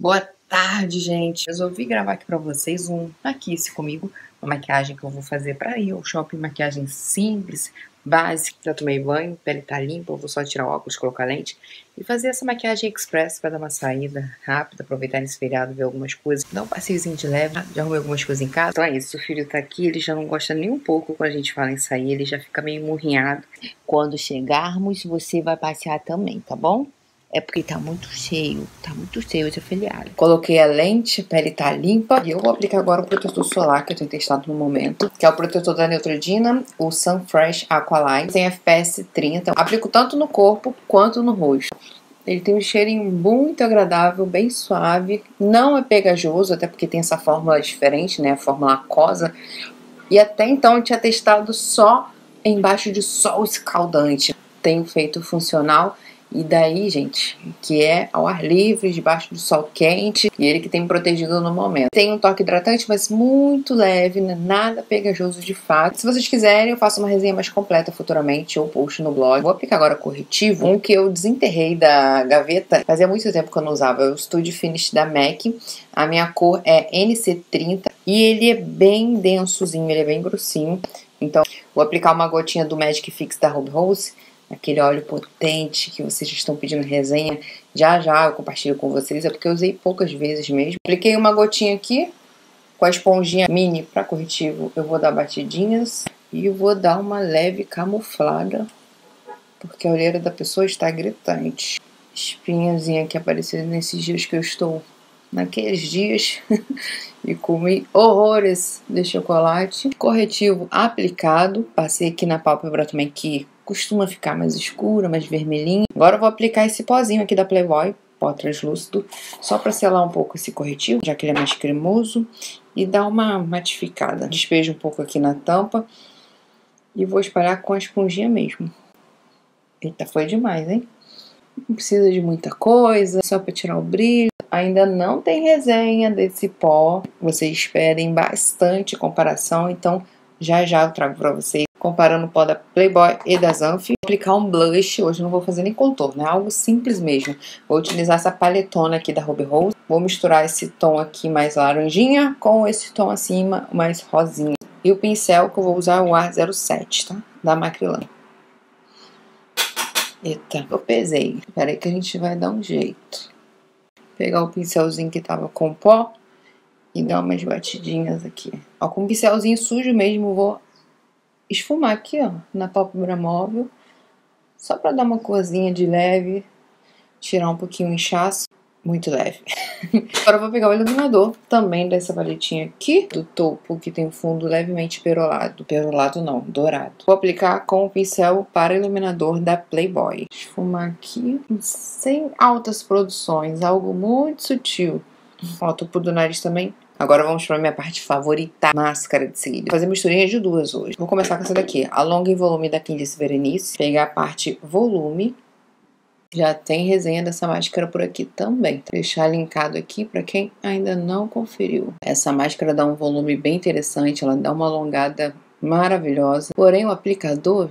Boa tarde, gente. Resolvi gravar aqui pra vocês um maquice comigo, uma maquiagem que eu vou fazer pra ir ao shopping, maquiagem simples, básica. Já tomei banho, pele tá limpa, eu vou só tirar o óculos, colocar lente e fazer essa maquiagem express pra dar uma saída rápida, aproveitar nesse feriado, ver algumas coisas, dar um passeiozinho de leve, já arrumei algumas coisas em casa. Então é isso, o filho tá aqui, ele já não gosta nem um pouco quando a gente fala em sair, ele já fica meio murrinhado. Quando chegarmos, você vai passear também, tá bom? É porque tá muito cheio, tá muito cheio esse feriado. Coloquei a lente, a pele tá limpa. E eu vou aplicar agora o protetor solar que eu tenho testado no momento. Que é o protetor da Neutrogena, o Sun Fresh Aqualine. Tem FPS 30. Aplico tanto no corpo quanto no rosto. Ele tem um cheirinho muito agradável, bem suave. Não é pegajoso, até porque tem essa fórmula diferente, né? A fórmula aquosa. E até então eu tinha testado só embaixo de sol escaldante. Tenho feito funcional e daí, gente, que é ao ar livre, debaixo do sol quente, e ele que tem me protegido no momento. Tem um toque hidratante, mas muito leve, né? nada pegajoso de fato. Se vocês quiserem, eu faço uma resenha mais completa futuramente, ou post no blog. Vou aplicar agora corretivo, um que eu desenterrei da gaveta, fazia muito tempo que eu não usava, é o Studio Finish da MAC. A minha cor é NC30, e ele é bem densozinho, ele é bem grossinho. Então, vou aplicar uma gotinha do Magic Fix da Ruby Rose, aquele óleo potente que vocês estão pedindo resenha. Já já eu compartilho com vocês, é porque eu usei poucas vezes mesmo. Apliquei uma gotinha aqui com a esponjinha mini para corretivo. Eu vou dar batidinhas e vou dar uma leve camuflada, porque a olheira da pessoa está gritante. Espinhazinha que apareceu nesses dias que eu estou naqueles dias e comi horrores de chocolate. Corretivo aplicado. Passei aqui na pálpebra também que costuma ficar mais escura, mais vermelhinha. Agora eu vou aplicar esse pozinho aqui da Playboy, pó translúcido, só para selar um pouco esse corretivo, já que ele é mais cremoso, e dar uma matificada. Despejo um pouco aqui na tampa e vou espalhar com a esponjinha mesmo. Eita, foi demais, hein? Não precisa de muita coisa, só para tirar o brilho. Ainda não tem resenha desse pó. Vocês esperem bastante comparação, então já já eu trago para vocês comparando o pó da Playboy e da Zanf. Aplicar um blush, hoje não vou fazer nem contorno, é algo simples mesmo. Vou utilizar essa paletona aqui da Ruby Rose. Vou misturar esse tom aqui mais laranjinha com esse tom acima mais rosinha. E o pincel que eu vou usar é o A07, tá? Da Macrylan. Eita, eu pesei. Espera aí que a gente vai dar um jeito. Pegar o pincelzinho que tava com pó e dar umas batidinhas aqui. Ó, com um pincelzinho sujo mesmo, vou esfumar aqui, ó, na pálpebra móvel, só para dar uma corzinha de leve, tirar um pouquinho o inchaço, muito leve. Agora eu vou pegar o iluminador também dessa paletinha aqui, do topo, que tem o fundo levemente perolado. Perolado não, dourado. Vou aplicar com o pincel para iluminador da Playboy. Esfumar aqui, sem altas produções, algo muito sutil. Ó, topo do nariz também Agora vamos para minha parte favorita, máscara de cílio. Vou fazer misturinha de duas hoje. Vou começar com essa daqui, a longa em volume da Candice Berenice. Pegar a parte volume. Já tem resenha dessa máscara por aqui também. Vou deixar linkado aqui para quem ainda não conferiu. Essa máscara dá um volume bem interessante, ela dá uma alongada maravilhosa. Porém, o aplicador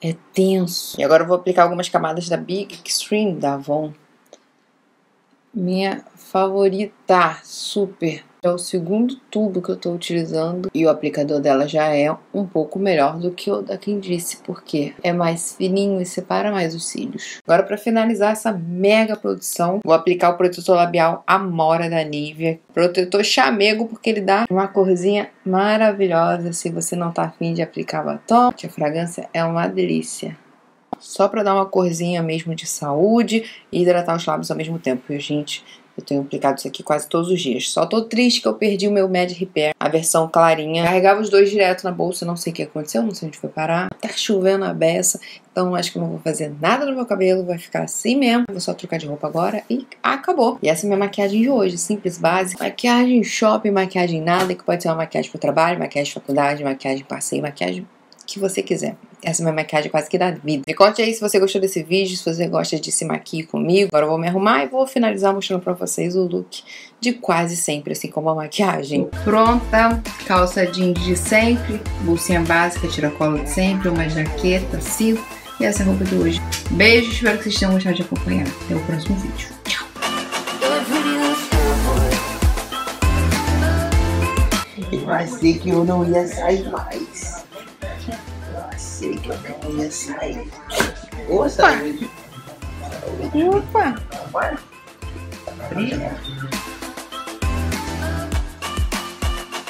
é tenso. E agora eu vou aplicar algumas camadas da Big Extreme da Avon. Minha favorita, super. É o segundo tubo que eu estou utilizando e o aplicador dela já é um pouco melhor do que o da quem disse, porque é mais fininho e separa mais os cílios. Agora para finalizar essa mega produção, vou aplicar o protetor labial Amora da Nivea, protetor chamego porque ele dá uma corzinha maravilhosa se você não tá afim de aplicar batom, a fragrância é uma delícia só para dar uma corzinha mesmo de saúde e hidratar os lábios ao mesmo tempo. E, gente, eu tenho aplicado isso aqui quase todos os dias. Só tô triste que eu perdi o meu Mad Repair, a versão clarinha. Carregava os dois direto na bolsa, não sei o que aconteceu, não sei onde foi parar. Tá chovendo a beça, então acho que não vou fazer nada no meu cabelo, vai ficar assim mesmo. Vou só trocar de roupa agora e acabou. E essa é a minha maquiagem de hoje, simples, básica. Maquiagem shopping, maquiagem nada, que pode ser uma maquiagem pro trabalho, maquiagem de faculdade, maquiagem passeio, maquiagem que você quiser. Essa é minha maquiagem quase que da vida. Me conte aí se você gostou desse vídeo, se você gosta de se maquiar comigo. Agora eu vou me arrumar e vou finalizar mostrando pra vocês o look de quase sempre, assim como a maquiagem. Pronta, calça jeans de sempre, bolsinha básica, tiracolo de sempre, uma jaqueta, cinto e essa é roupa de hoje. Beijo, espero que vocês tenham gostado de acompanhar. Até o próximo vídeo. Tchau! Eu achei que eu não ia sair mais. Opa! Opa! Opa! Opa.